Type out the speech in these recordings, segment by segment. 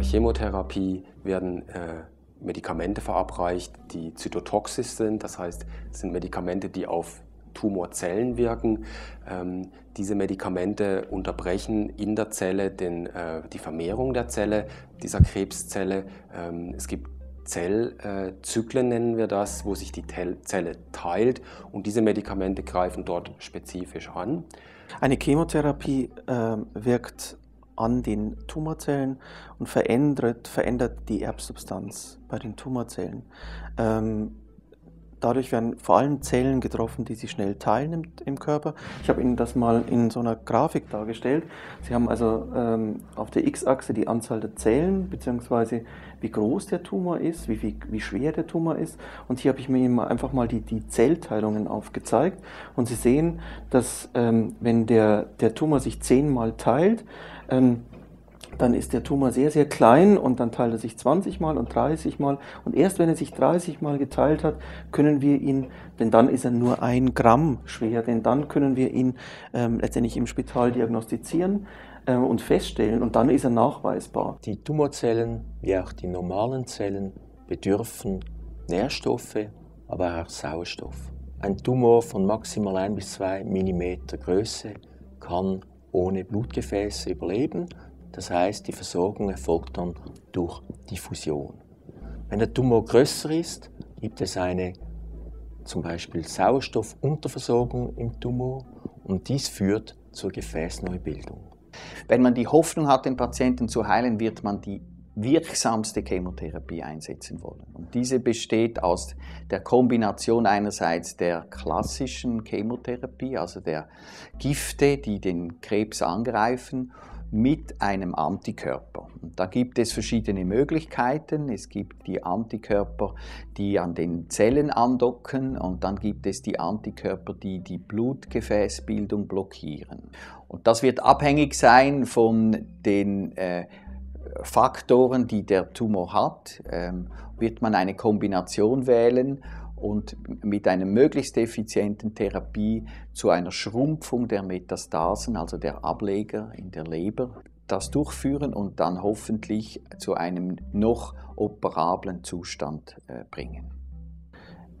einer Chemotherapie werden äh, Medikamente verabreicht, die zytotoxisch sind. Das heißt, es sind Medikamente, die auf Tumorzellen wirken. Ähm, diese Medikamente unterbrechen in der Zelle den, äh, die Vermehrung der Zelle, dieser Krebszelle. Ähm, es gibt Zellzyklen, nennen wir das, wo sich die Zelle teilt und diese Medikamente greifen dort spezifisch an. Eine Chemotherapie äh, wirkt an den Tumorzellen und verändert, verändert die Erbsubstanz bei den Tumorzellen. Ähm, dadurch werden vor allem Zellen getroffen, die sich schnell teilen im, im, Körper. Ich habe Ihnen das mal in so einer Grafik dargestellt. Sie haben also ähm, auf der X-Achse die Anzahl der Zellen, beziehungsweise wie groß der Tumor ist, wie, wie, wie schwer der Tumor ist. Und hier habe ich mir einfach mal die, die Zellteilungen aufgezeigt. Und Sie sehen, dass ähm, wenn der, der Tumor sich zehnmal teilt, ähm, dann ist der Tumor sehr, sehr klein und dann teilt er sich 20 Mal und 30 Mal. Und erst wenn er sich 30 Mal geteilt hat, können wir ihn, denn dann ist er nur ein Gramm schwer, denn dann können wir ihn ähm, letztendlich im Spital diagnostizieren äh, und feststellen und dann ist er nachweisbar. Die Tumorzellen, wie auch die normalen Zellen, bedürfen Nährstoffe, aber auch Sauerstoff. Ein Tumor von maximal 1 bis 2 mm Größe kann ohne Blutgefäße überleben. Das heißt, die Versorgung erfolgt dann durch Diffusion. Wenn der Tumor größer ist, gibt es eine zum Beispiel Sauerstoffunterversorgung im Tumor und dies führt zur Gefäßneubildung. Wenn man die Hoffnung hat, den Patienten zu heilen, wird man die wirksamste Chemotherapie einsetzen wollen. Und diese besteht aus der Kombination einerseits der klassischen Chemotherapie, also der Gifte, die den Krebs angreifen, mit einem Antikörper. Und da gibt es verschiedene Möglichkeiten. Es gibt die Antikörper, die an den Zellen andocken und dann gibt es die Antikörper, die die Blutgefäßbildung blockieren. Und das wird abhängig sein von den äh, Faktoren, die der Tumor hat, ähm, wird man eine Kombination wählen und mit einer möglichst effizienten Therapie zu einer Schrumpfung der Metastasen, also der Ableger in der Leber, das durchführen und dann hoffentlich zu einem noch operablen Zustand äh, bringen.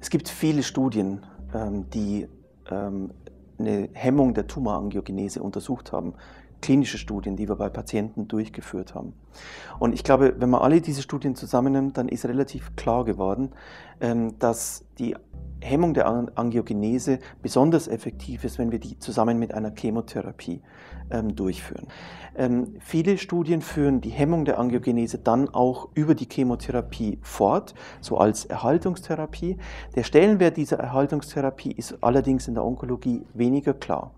Es gibt viele Studien, ähm, die ähm, eine Hemmung der Tumorangiogenese untersucht haben klinische Studien, die wir bei Patienten durchgeführt haben. Und ich glaube, wenn man alle diese Studien zusammennimmt, dann ist relativ klar geworden, ähm, dass die Hemmung der Angiogenese besonders effektiv ist, wenn wir die zusammen mit einer Chemotherapie ähm, durchführen. Ähm, viele Studien führen die Hemmung der Angiogenese dann auch über die Chemotherapie fort, so als Erhaltungstherapie. Der Stellenwert dieser Erhaltungstherapie ist allerdings in der Onkologie weniger klar.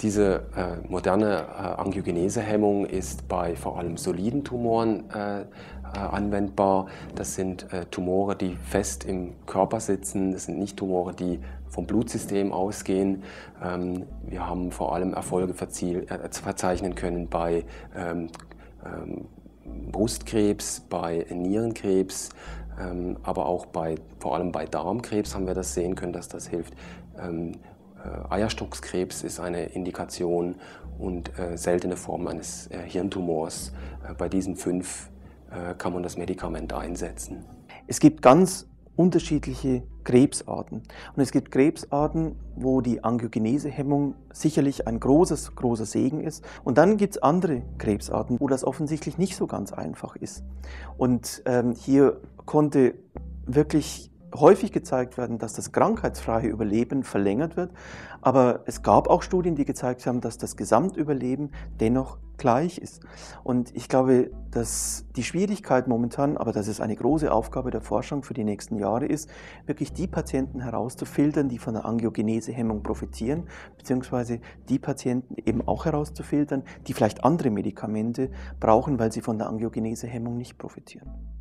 Diese äh, moderne äh, Angiogenesehemmung ist bei vor allem soliden Tumoren äh, äh anwendbar. Das sind äh, Tumore, die fest im Körper sitzen. Das sind nicht Tumore, die vom Blutsystem ausgehen. Ähm, wir haben vor allem Erfolge äh, verzeichnen können bei ähm, ähm, Brustkrebs, bei Nierenkrebs, ähm, aber auch bei, vor allem bei Darmkrebs haben wir das sehen können, dass das hilft. Äh, Eierstockskrebs ist eine Indikation und äh, seltene Form eines äh, Hirntumors. bei diesen fünf kann man das Medikament einsetzen. Es gibt ganz unterschiedliche Krebsarten. Und es gibt Krebsarten, wo die Angiogenesehemmung sicherlich ein großes, großer Segen ist. Und dann gibt es andere Krebsarten, wo das offensichtlich nicht so ganz einfach ist. Und ähm, hier konnte wirklich häufig gezeigt werden, dass das krankheitsfreie Überleben verlängert wird. Aber es gab auch Studien, die gezeigt haben, dass das Gesamtüberleben dennoch gleich ist. Und ich glaube, dass die Schwierigkeit momentan, aber das ist eine große Aufgabe der Forschung für die nächsten Jahre ist, wirklich die Patienten herauszufiltern, die von der Angiogenesehemmung profitieren, beziehungsweise die Patienten eben auch herauszufiltern, die vielleicht andere Medikamente brauchen, weil sie von der Angiogenesehemmung nicht profitieren.